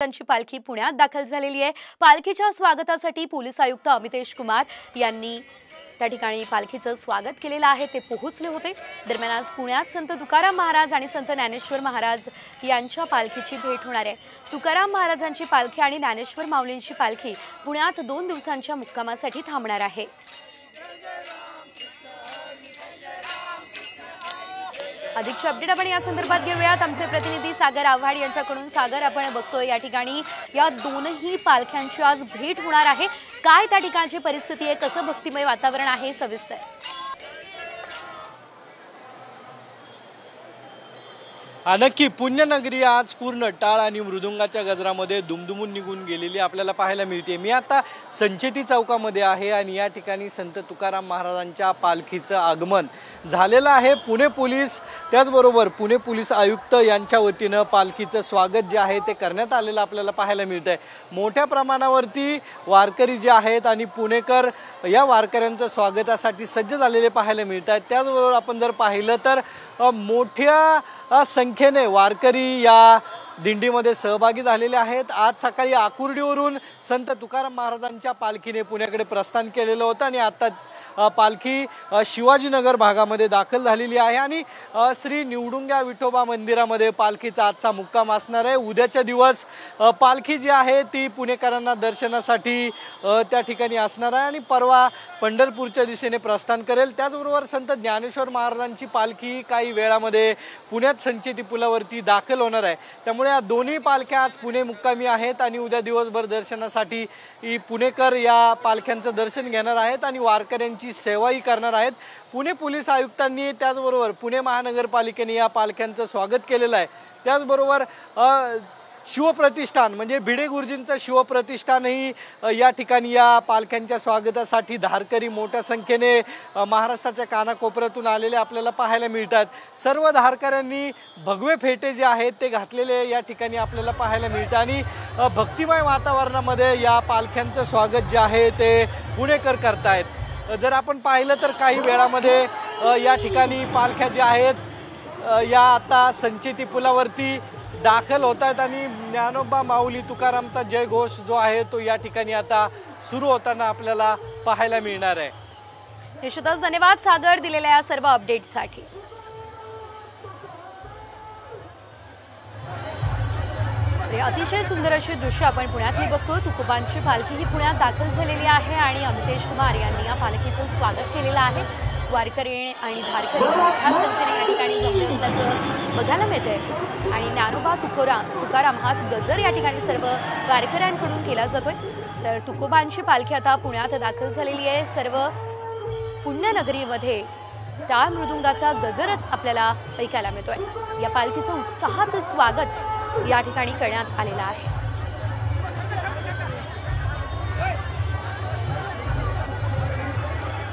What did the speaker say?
त्यांची पालखी पुण्यात दाखल झालेली आहे. पालखीच्या स्वागतासाठी पोलीस आयुक्त अमितेश कुमार यांनी त्या ठिकाणी पालखीचं स्वागत केलेलं आहे. ते पोहोचले होते. दरम्यान आज पुण्यात संत तुकाराम महाराज आणि संत ज्ञानेश्वर महाराज यांच्या पालखीची भेट होणार आहे. तुकाराम महाराजांची पालखी आणि ज्ञानेश्वर माऊलींची पालखी पुण्यात दोन दिवसांच्या मुक्कामासाठी थांबणार आहे. अधिकची अपडेट आपण या संदर्भात घेऊयात. आमचे प्रतिनिधी सागर आव्हाड यांच्याकडून सागर आपण बघतोय या ठिकाणी. या दोनही पालख्यांची आज भेट होणार आहे. काय त्या ठिकाणची परिस्थिती आहे? कसं भक्तिमय वातावरण आहे? सविस्तर. नक्की. पुण्यनगरी आज पूर्ण टाळ आणि मृदुंगाच्या गजरामध्ये दुमदुमून निघून गेलेली आपल्याला पाहायला मिळते. मी आता संचेती चौकामध्ये आहे आणि या ठिकाणी संत तुकाराम महाराजांच्या पालखीचं आगमन झालेलं आहे. पुणे पोलीस त्याचबरोबर पुणे पोलीस आयुक्त यांच्या वतीनं पालखीचं स्वागत जे आहे ते करण्यात आलेलं आपल्याला पाहायला मिळतं आहे मोठ्या प्रमाणावरती वारकरी जे आहेत आणि पुणेकर या वारकऱ्यांच्या स्वागतासाठी सज्ज झालेले पाहायला मिळत आहेत त्याचबरोबर आपण जर पाहिलं तर मोठ्या संख्येने वारकरी या दिंडीमध्ये सहभागी झालेले आहेत. आज सकाळी आकुर्डीवरून संत तुकाराम महाराजांच्या पालखीने पुण्याकडे प्रस्थान केलेलं होतं आणि आता पालखी शिवाजीनगर भागामध्ये दाखल झालेली आहे आणि श्री निवडुंग्या विठोबा मंदिरामध्ये पालखीचा आजचा मुक्काम असणार आहे. उद्याच्या दिवस पालखी जी आहे ती पुणेकरांना दर्शनासाठी त्या ठिकाणी असणार आहे आणि परवा पंढरपूरच्या दिशेने प्रस्थान करेल. त्याचबरोबर संत ज्ञानेश्वर महाराजांची पालखी काही वेळामध्ये पुण्यात संचेती पुलावरती दाखल होणार आहे. त्यामुळे या दोन्ही पालख्या आज पुणे मुक्कामी आहेत आणि उद्या दिवसभर दर्शनासाठी पुणेकर या पालख्यांचं दर्शन घेणार आहेत आणि वारकऱ्यांची सेवाही करणार आहेत. पुणे पोलीस आयुक्तांनी त्याचबरोबर पुणे महानगरपालिकेने या पालख्यांचं स्वागत केलेलं आहे. त्याचबरोबर शिवप्रतिष्ठान म्हणजे भिडे गुरुजींचं शिवप्रतिष्ठानही या ठिकाणी या पालख्यांच्या स्वागतासाठी धारकरी मोठ्या संख्येने महाराष्ट्राच्या कानाकोपऱ्यातून आलेले आपल्याला पाहायला मिळतात. सर्व धारकऱ्यांनी भगवे फेटे जे आहेत ते घातलेले या ठिकाणी आपल्याला पाहायला मिळतं आणि भक्तिमय वातावरणामध्ये या पालख्यांचं स्वागत जे आहे ते पुणेकर करतायत. जर आपण पाहिलं तर काही वेळामध्ये या ठिकाणी पालख्या ज्या आहेत या आता संचेती पुलावरती दाखल होत आहेत आणि ज्ञानोबा माऊली तुकारामचा जय घोष जो आहे तो या ठिकाणी आता सुरू होताना आपल्याला पाहायला मिळणार आहे. यशोदास धन्यवाद सागर दिलेल्या या सर्व अपडेट्ससाठी हे अतिशय सुंदर अशी दृश्य आपण पुण्यातली बघतो. तुकोबांची पालखी ही पुण्यात दाखल झालेली आहे आणि अमितेश कुमार यांनी या पालखीचं स्वागत केलेलं आहे. वारकरी आणि धारकरी मोठ्या संख्येने या ठिकाणी जमले असल्याचं बघायला मिळतंय. आणि ज्ञानोबा तुकोरा तुकाराम हाच गजर या ठिकाणी सर्व वारकऱ्यांकडून केला जातोय. तर तुकोबांची पालखी आता पुण्यात दाखल झालेली आहे. सर्व पुण्यनगरीमध्ये टाळ मृदुंगाचा गजरच आपल्याला ऐकायला मिळतोय. या पालखीचं उत्साहात स्वागत या ठिकाणी करण्यात आलेला आहे.